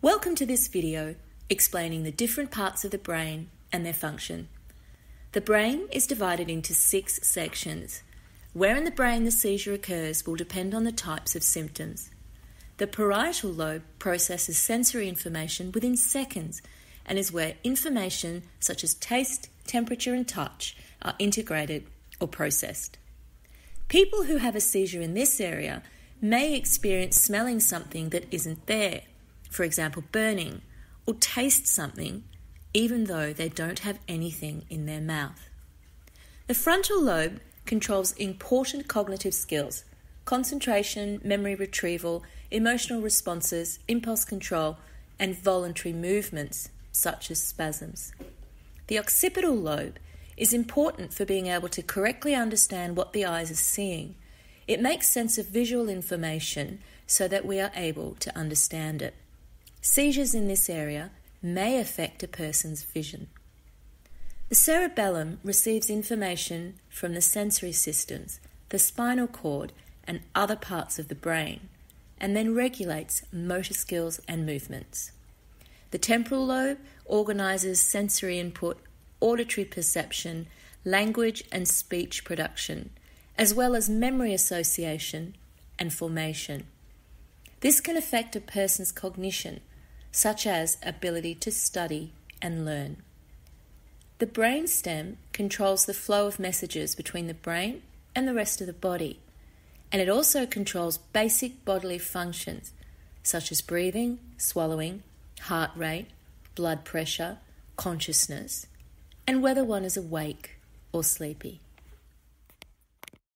Welcome to this video explaining the different parts of the brain and their function. The brain is divided into six sections. Where in the brain the seizure occurs will depend on the types of symptoms. The parietal lobe processes sensory information within seconds and is where information such as taste, temperature, and touch are integrated or processed. People who have a seizure in this area may experience smelling something that isn't there, for example, burning, or taste something even though they don't have anything in their mouth. The frontal lobe controls important cognitive skills concentration, memory retrieval, emotional responses, impulse control, and voluntary movements, such as spasms. The occipital lobe is important for being able to correctly understand what the eyes are seeing. It makes sense of visual information so that we are able to understand it. Seizures in this area may affect a person's vision. The cerebellum receives information from the sensory systems, the spinal cord, and other parts of the brain, and then regulates motor skills and movements. The temporal lobe organizes sensory input, auditory perception, language and speech production, as well as memory association and formation. This can affect a person's cognition, such as ability to study and learn. The brain stem controls the flow of messages between the brain and the rest of the body and it also controls basic bodily functions such as breathing, swallowing, heart rate, blood pressure, consciousness, and whether one is awake or sleepy.